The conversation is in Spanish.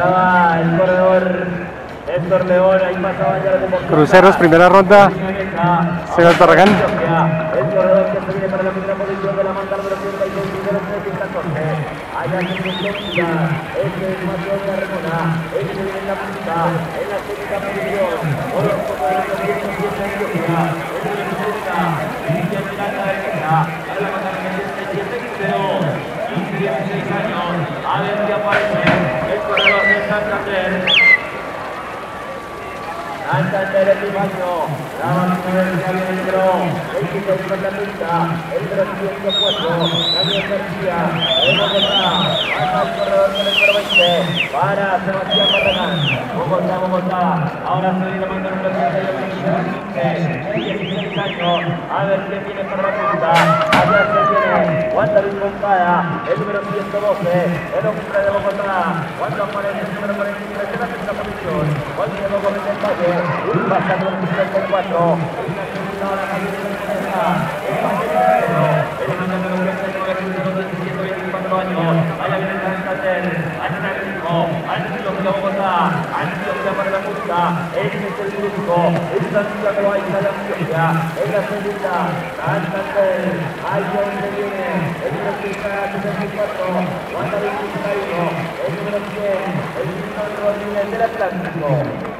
Estaba el corredor Héctor León, ahí pasaba ya. Cruceros, primera ronda. Señor Barragán. El corredor que se viene para la primera posición de la manda número 36 y de los 314. Allá se encuentra este es Mateo de la. Este viene en la punta, en la posición. Por los corredores que vienen siempre en Antioquia. Este viene en sexta. Cristian Miranda de Queja. Para la manda número 37 Cruceros. 16 años. A ver si aparece de Santander. Santander el baño, la máquina del el quinto con la pinta, el número 104, Daniel García, el Bogotá, hasta el corredor del número 20, para Sebastián Barragán, Bogotá, Bogotá, ahora se viene mandar un de 15, 16 años, a ver quién viene para la punta, viene, Wandarin Pompada, el número 112, el hombre de Bogotá, cuando aparece el número 43 de la sexta posición, cuando llegó con el Valle, un pasado el 54, Allá viene el Santander, allá está el ritmo, Antioquia Bogotá, が生まれました。リ組1人組子 F さん近ドは石田ダム局や A が進んでいた男子学校愛称20年リの中から拠点出発とワンダリングスタイルの F エ規定 F の20年テラスダム局